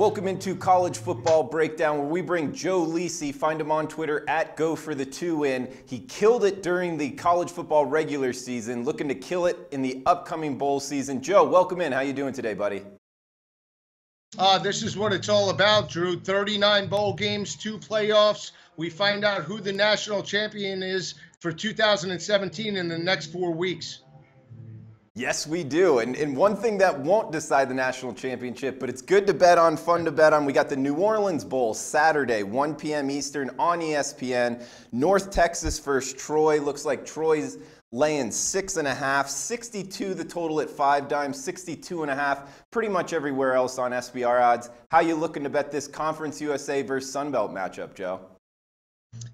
Welcome into College Football Breakdown, where we bring Joe Lisi. Find him on Twitter at Go for the Two Win. He killed it during the college football regular season, looking to kill it in the upcoming bowl season. Joe, welcome in. How you doing today, buddy? Uh, this is what it's all about, Drew. 39 bowl games, two playoffs. We find out who the national champion is for 2017 in the next four weeks. Yes, we do. And, and one thing that won't decide the national championship, but it's good to bet on, fun to bet on. We got the New Orleans Bowl Saturday, 1 p.m. Eastern on ESPN. North Texas versus Troy. Looks like Troy's laying six and a half, 62 the total at five dimes, 62 and a half, pretty much everywhere else on SBR odds. How you looking to bet this Conference USA versus Sunbelt matchup, Joe?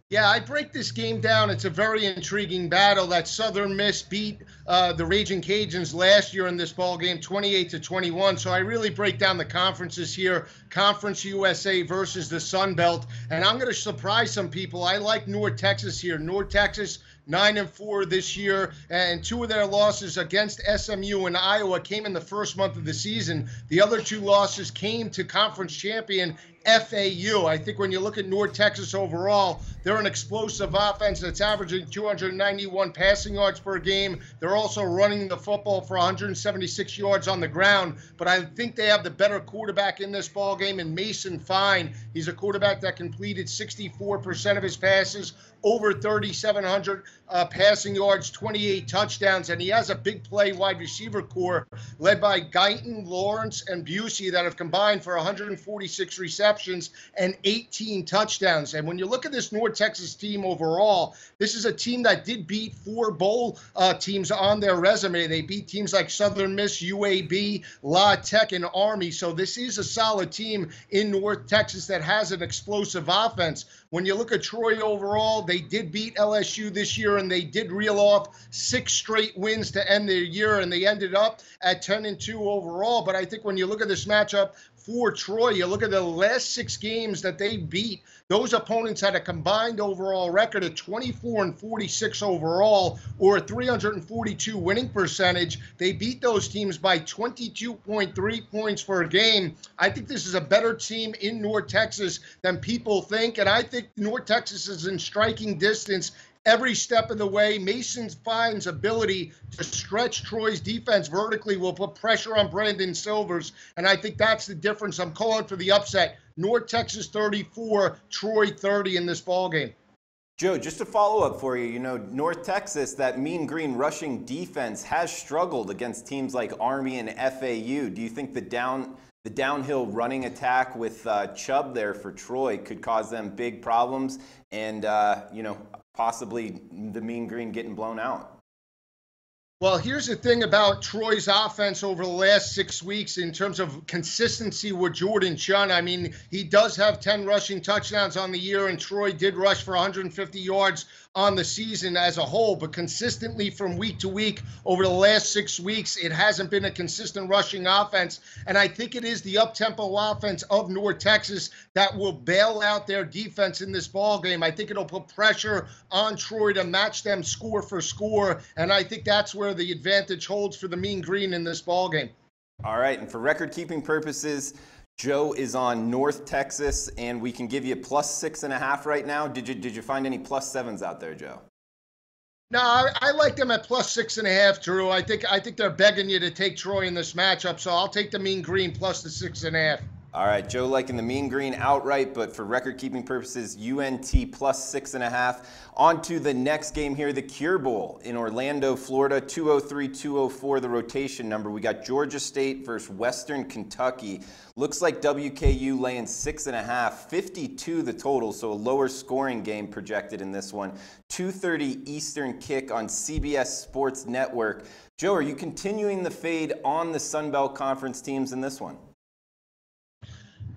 Yeah, I break this game down. It's a very intriguing battle. That Southern Miss beat uh, the Raging Cajuns last year in this ball game, 28 to 21. So I really break down the conferences here. Conference USA versus the Sun Belt, and I'm going to surprise some people. I like North Texas here. North Texas nine and four this year, and two of their losses against SMU and Iowa came in the first month of the season. The other two losses came to conference champion FAU. I think when you look at North Texas overall, they're an explosive offense that's averaging 291 passing yards per game. They're also running the football for 176 yards on the ground. But I think they have the better quarterback in this ball game, and Mason Fine. He's a quarterback that completed 64% of his passes, over 3,700 uh, passing yards, 28 touchdowns, and he has a big play wide receiver corps led by Guyton, Lawrence, and Bussey that have combined for 146 receptions and 18 touchdowns. And when you look at this North Texas team overall, this is a team that did beat four bowl uh, teams on their resume. They beat teams like Southern Miss, UAB, La Tech, and Army. So this is a solid team in North Texas that has an explosive offense. When you look at Troy overall, they did beat LSU this year and they did reel off six straight wins to end their year and they ended up at 10 and 2 overall. But I think when you look at this matchup for Troy, you look at the last six games that they beat, those opponents had a combined overall record of 24 and 46 overall, or a 342 winning percentage. They beat those teams by 22.3 points per game. I think this is a better team in North Texas than people think, and I think North Texas is in striking distance every step of the way. Mason Fine's ability to stretch Troy's defense vertically will put pressure on Brandon Silvers, and I think that's the difference. I'm calling for the upset. North Texas 34, Troy 30 in this ball game. Joe, just a follow up for you, you know, North Texas, that mean green rushing defense has struggled against teams like Army and FAU. Do you think the down the downhill running attack with uh, Chunn there for Troy could cause them big problems? And uh, you know, possibly the mean green getting blown out. Well, here's the thing about Troy's offense over the last six weeks in terms of consistency with Jordan Chunn. I mean, he does have 10 rushing touchdowns on the year, and Troy did rush for 150 yards on the season as a whole, but consistently from week to week over the last six weeks, it hasn't been a consistent rushing offense. And I think it is the up-tempo offense of North Texas that will bail out their defense in this ball game. I think it'll put pressure on Troy to match them score for score, and I think that's where the advantage holds for the Mean Green in this ball game. All right, and for record-keeping purposes. Joe is on North Texas, and we can give you plus six and a half right now. Did you did you find any plus sevens out there, Joe? No, I, I, like them at plus six and a half, Drew. I think I think they're begging you to take Troy in this matchup, so I'll take the Mean Green plus the six and a half. All right, Joe liking the mean green outright, but for record keeping purposes, UNT plus six and a half. On to the next game here, the Cure Bowl in Orlando, Florida, 203 204, the rotation number. We got Georgia State versus Western Kentucky. Looks like WKU laying six and a half, 52 the total, so a lower scoring game projected in this one. 2:30 Eastern kick on CBS Sports Network. Joe, are you continuing the fade on the Sun Belt Conference teams in this one?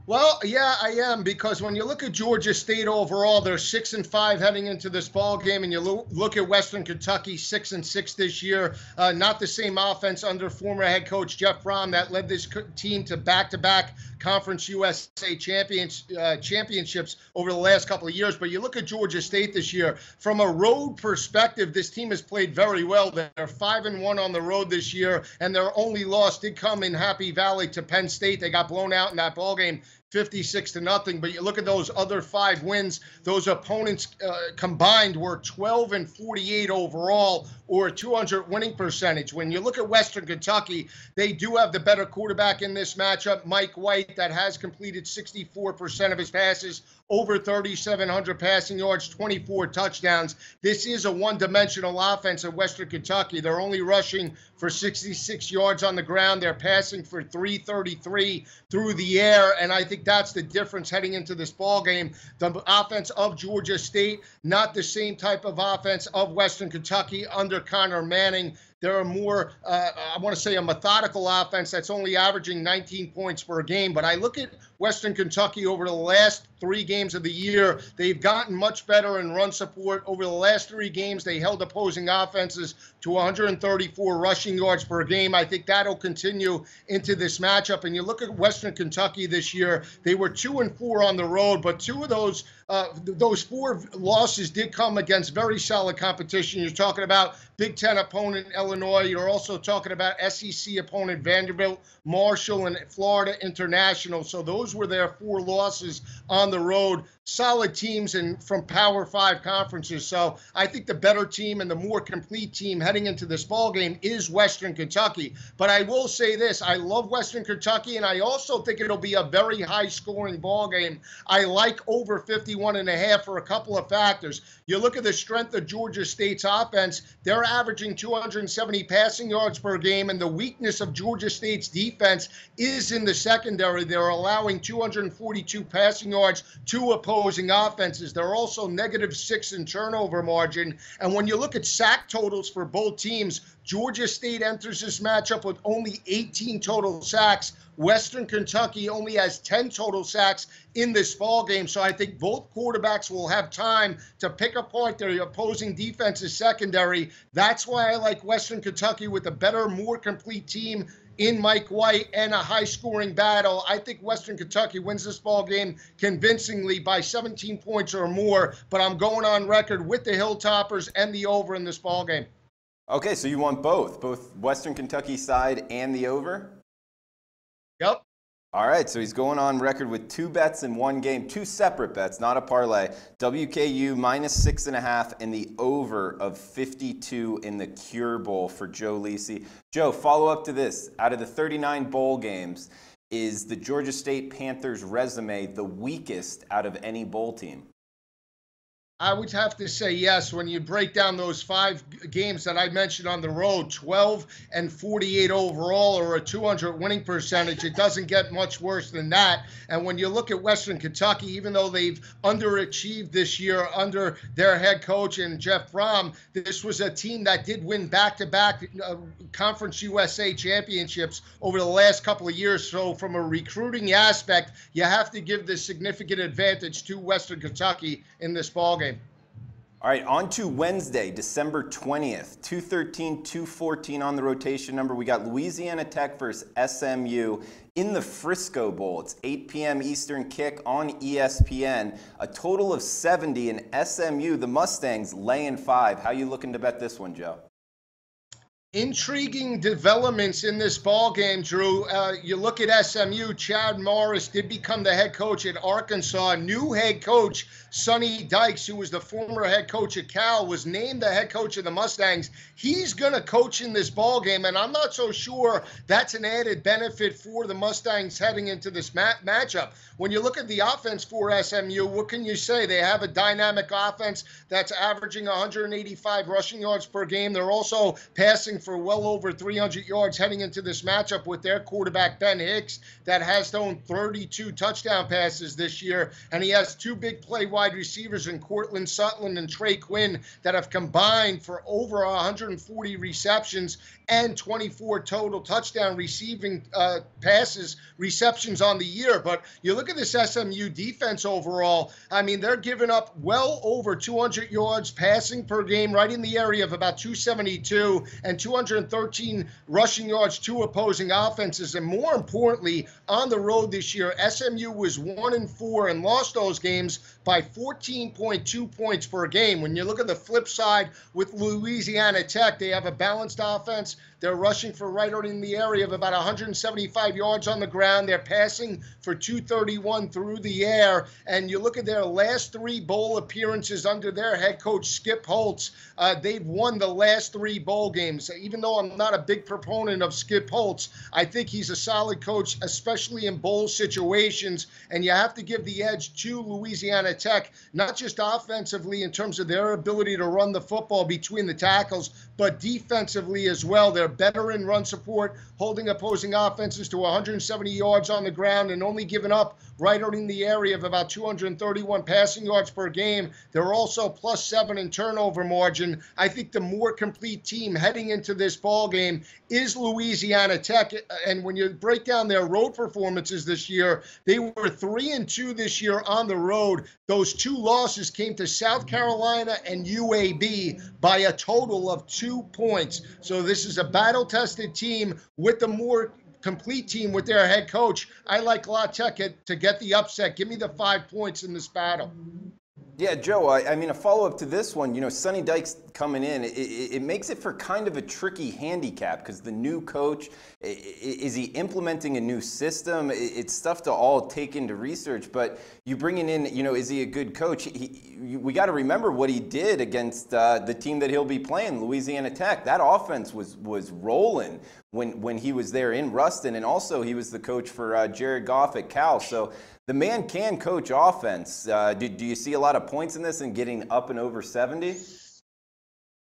Well, yeah, I am because when you look at Georgia State overall, they're six and five heading into this ball game, and you lo- look at Western Kentucky six and six this year. Uh, not the same offense under former head coach Jeff Brohm that led this co- team to back-to-back Conference USA champions uh, championships over the last couple of years. But you look at Georgia State this year from a road perspective, this team has played very well. They're five and one on the road this year, and their only loss did come in Happy Valley to Penn State. They got blown out in that ball game 56 to nothing. But you look at those other five wins, those opponents uh, combined were 12 and 48 overall, or a 200 winning percentage. When you look at Western Kentucky, they do have the better quarterback in this matchup, Mike White, that has completed 64% of his passes, over 3,700 passing yards, 24 touchdowns. This is a one dimensional offense at Western Kentucky. They're only rushing for 66 yards on the ground, they're passing for 333 through the air. And I think that's the difference heading into this ball game. The offense of Georgia State, not the same type of offense of Western Kentucky under Conner Manning. They're a more, uh, I want to say, a methodical offense that's only averaging 19 points per game. But I look at Western Kentucky over the last three games of the year. They've gotten much better in run support. Over the last three games, they held opposing offenses to 134 rushing yards per game. I think that'll continue into this matchup. And you look at Western Kentucky this year, they were two and four on the road, but two of those uh, those four losses did come against very solid competition. You're talking about Big Ten opponent Illinois. You're also talking about SEC opponent Vanderbilt, Marshall, and Florida International. So those were their four losses on the road. Solid teams and from Power Five conferences. So I think the better team and the more complete team heading into this ball game is Western Kentucky. But I will say this: I love Western Kentucky, and I also think it'll be a very high-scoring ball game. I like over 51 and a half for a couple of factors. You look at the strength of Georgia State's offense; they're averaging 270 passing yards per game, and the weakness of Georgia State's defense is in the secondary. They're allowing 242 passing yards to opposing offenses. They're also negative six in turnover margin. And when you look at sack totals for both teams, Georgia State enters this matchup with only 18 total sacks. Western Kentucky only has 10 total sacks in this ball game. So I think both quarterbacks will have time to pick apart their opposing defense's secondary. That's why I like Western Kentucky with a better, more complete team in Mike White and a high scoring battle. I think Western Kentucky wins this ball game convincingly by 17 points or more, but I'm going on record with the Hilltoppers and the over in this ball game. Okay, so you want both, both Western Kentucky side and the over? Yep. All right, so he's going on record with two bets in one game, two separate bets, not a parlay. WKU minus six and a half and the over of 52 in the Cure Bowl for Joe Lisi. Joe, follow up to this. Out of the 39 bowl games, is the Georgia State Panthers resume the weakest out of any bowl team? I would have to say yes. When you break down those five games that I mentioned on the road, 12 and 48 overall, or a 200 winning percentage, it doesn't get much worse than that. And when you look at Western Kentucky, even though they've underachieved this year under their head coach and Jeff Brohm, this was a team that did win back-to-back uh, Conference USA championships over the last couple of years. So, from a recruiting aspect, you have to give this significant advantage to Western Kentucky in this ballgame. All right, on to Wednesday, December 20th, 213, 214 on the rotation number. We got Louisiana Tech versus SMU in the Frisco Bowl. It's 8 p.m. Eastern kick on ESPN. A total of 70 in SMU. The Mustangs laying five. How you looking to bet this one, Joe? Intriguing developments in this ball game, Drew. Uh, you look at SMU. Chad Morris did become the head coach at Arkansas. New head coach Sonny Dykes, who was the former head coach at Cal, was named the head coach of the Mustangs. He's going to coach in this ball game, and I'm not so sure that's an added benefit for the Mustangs heading into this mat- matchup. When you look at the offense for SMU, what can you say? They have a dynamic offense that's averaging 185 rushing yards per game. They're also passing for well over 300 yards heading into this matchup with their quarterback, Ben Hicks, that has thrown 32 touchdown passes this year. And he has two big play wide receivers in Courtland Sutton and Trey Quinn that have combined for over 140 receptions and 24 total touchdown receiving uh, passes, receptions on the year. But you look at this SMU defense overall, I mean, they're giving up well over 200 yards passing per game, right in the area of about 272 and 213 rushing yards to opposing offenses. And more importantly, on the road this year, SMU was one and four and lost those games by 14.2 points per game. When you look at the flip side with Louisiana Tech, they have a balanced offense. They're rushing for right in the area of about 175 yards on the ground. They're passing for 231 through the air. And you look at their last three bowl appearances under their head coach, Skip Holtz. Uh, they've won the last three bowl games. Even though I'm not a big proponent of Skip Holtz, I think he's a solid coach, especially in bowl situations. And you have to give the edge to Louisiana Tech, not just offensively in terms of their ability to run the football between the tackles, but defensively as well. They're better in run support, holding opposing offenses to 170 yards on the ground and only giving up right in the area of about 231 passing yards per game. They're also plus seven in turnover margin. I think the more complete team heading into this ball game is Louisiana Tech. And when you break down their road performances this year, they were three and two this year on the road. Those two losses came to South Carolina and UAB by a total of two points. So this is a battle tested team with the more complete team with their head coach. I like La Tech to get the upset. Give me the five points in this battle. Yeah, Joe, I, I, mean, a follow up to this one, you know, Sonny Dykes coming in, it, it, it makes it for kind of a tricky handicap because the new coach, is he implementing a new system? It's stuff to all take into research, but you bringing in, you know, is he a good coach? He, we got to remember what he did against uh, the team that he'll be playing, Louisiana Tech. That offense was, was rolling when, when he was there in Ruston, and also he was the coach for uh, Jared Goff at Cal. So the man can coach offense. Uh, do, do you see a lot of points in this and getting up and over 70?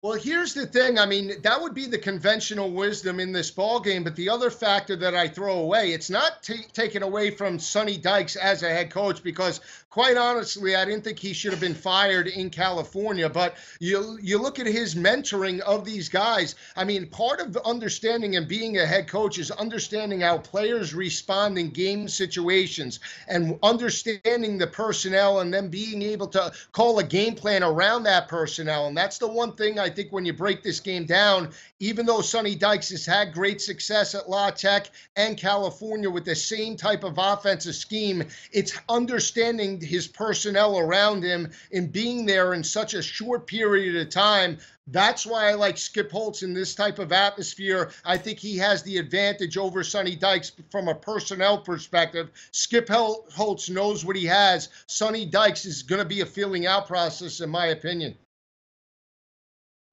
Well, here's the thing. I mean, that would be the conventional wisdom in this ball game. But the other factor that I throw away, it's not t- taken away from Sonny Dykes as a head coach because, quite honestly, I didn't think he should have been fired in California. But you you look at his mentoring of these guys. I mean, part of understanding and being a head coach is understanding how players respond in game situations and understanding the personnel and then being able to call a game plan around that personnel. And that's the one thing I think when you break this game down, even though Sonny Dykes has had great success at La Tech and California with the same type of offensive scheme, it's understanding his personnel around him and being there in such a short period of time that's why I like Skip Holtz in this type of atmosphere. I think he has the advantage over Sonny Dykes from a personnel perspective. Skip Holtz knows what he has. Sonny Dykes is going to be a feeling out process, in my opinion.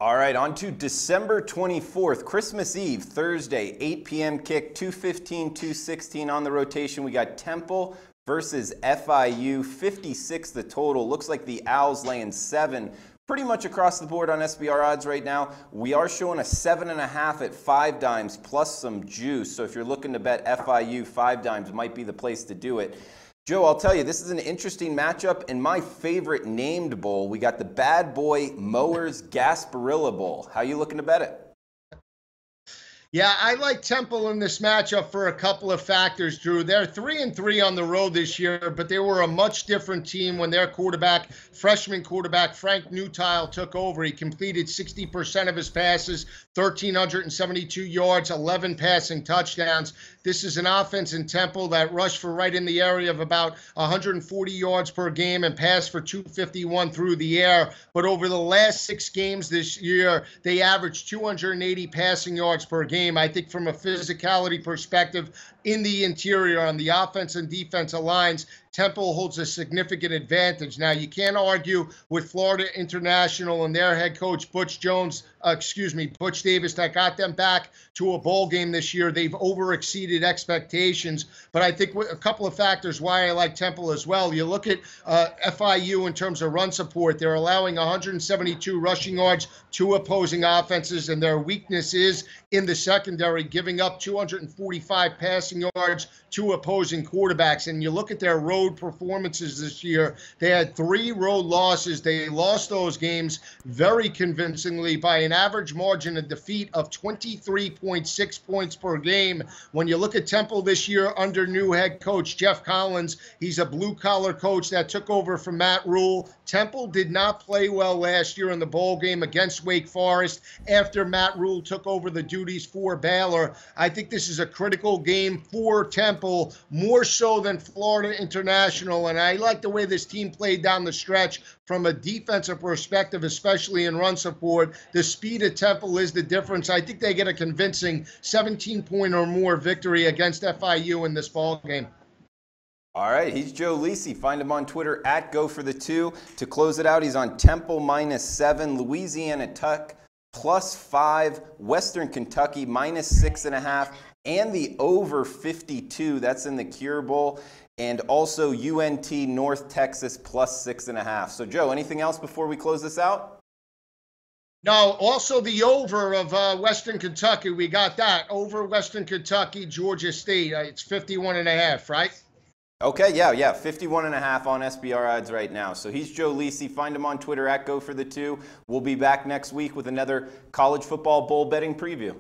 All right, on to December 24th, Christmas Eve, Thursday, 8 p.m. kick, 215, 216 on the rotation. We got Temple versus FIU, 56 the total. Looks like the Owls laying seven pretty much across the board on SBR odds right now. We are showing a seven and a half at five dimes plus some juice. So if you're looking to bet FIU, five dimes might be the place to do it. Joe, I'll tell you, this is an interesting matchup. In my favorite named bowl, we got the Bad Boy Mowers Gasparilla Bowl. How you looking to bet it? Yeah, I like Temple in this matchup for a couple of factors, Drew. They're three and three on the road this year, but they were a much different team when their quarterback, freshman quarterback Frank Nutile, took over. He completed 60% of his passes, 1,372 yards, 11 passing touchdowns. This is an offense in Temple that rushed for right in the area of about 140 yards per game and passed for 251 through the air. But over the last six games this year, they averaged 280 passing yards per game. I think from a physicality perspective, in the interior on the offense and defensive lines, Temple holds a significant advantage. Now, you can't argue with Florida International and their head coach, Butch Jones, uh, excuse me, Butch Davis, that got them back to a bowl game this year. They've over exceeded expectations. But I think a couple of factors why I like Temple as well. You look at uh, FIU in terms of run support, they're allowing 172 rushing yards to opposing offenses, and their weakness is in the secondary, giving up 245 passing yards to opposing quarterbacks. And you look at their road performances this year, they had three road losses. They lost those games very convincingly by an average margin of defeat of 23.6 points per game. When you look at Temple this year under new head coach Geoff Collins, he's a blue collar coach that took over from Matt Rhule. Temple did not play well last year in the bowl game against Wake Forest after Matt Rhule took over the duties for Baylor. I think this is a critical game for Temple, more so than Florida International. And I like the way this team played down the stretch from a defensive perspective, especially in run support. The speed of Temple is the difference. I think they get a convincing 17 point or more victory against FIU in this ball game. All right, he's Joe Lisi. Find him on Twitter at Go for the Two. To close it out, he's on Temple minus seven, Louisiana Tech plus five, Western Kentucky minus six and a half, and the over 52. That's in the Cure Bowl. And also UNT North Texas plus six and a half. So, Joe, anything else before we close this out? No, also the over of uh, Western Kentucky. We got that. Over Western Kentucky, Georgia State. Uh, it's 51 and a half, right? Okay, yeah, yeah, 51 and a half on SBR odds right now. So he's Joe Lisi. Find him on Twitter at Go for the Two. We'll be back next week with another college football bowl betting preview.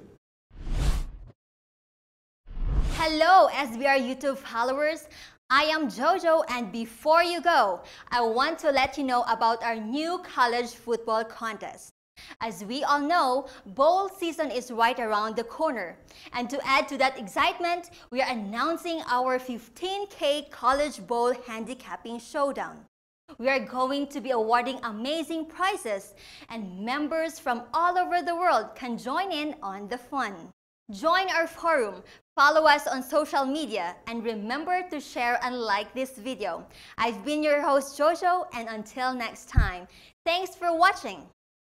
Hello, SBR YouTube followers. I am Jojo, and before you go, I want to let you know about our new college football contest. As we all know, bowl season is right around the corner. And to add to that excitement, we are announcing our 15K College Bowl Handicapping Showdown. We are going to be awarding amazing prizes, and members from all over the world can join in on the fun. Join our forum, follow us on social media, and remember to share and like this video. I've been your host Jojo, and until next time, thanks for watching.